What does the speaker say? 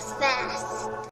fast.